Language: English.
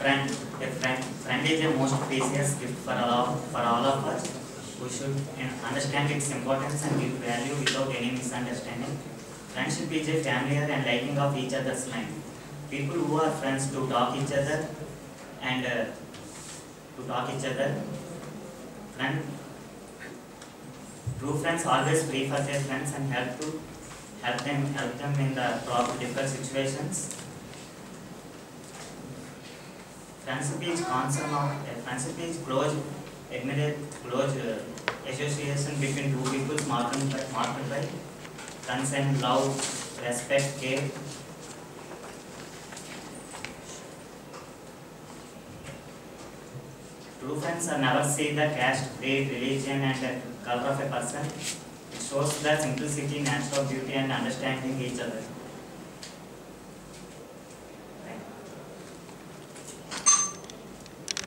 Friend, a friend, friend is the most precious gift for all, for all of us. We should understand its importance and give value without any misunderstanding. Friendship is a familiar and liking of each other's mind. People who are friends to talk each other and uh, to talk each other. Friend, true friends always prefer their friends and help to help them help them in the difficult situations. Friendship is concern of uh, is close, admitted close uh, association between two people marked by marked by consent, love, respect, care. True friends are never see the caste, creed, religion, and color of a person. It shows the simplicity, natural beauty, and understanding each other.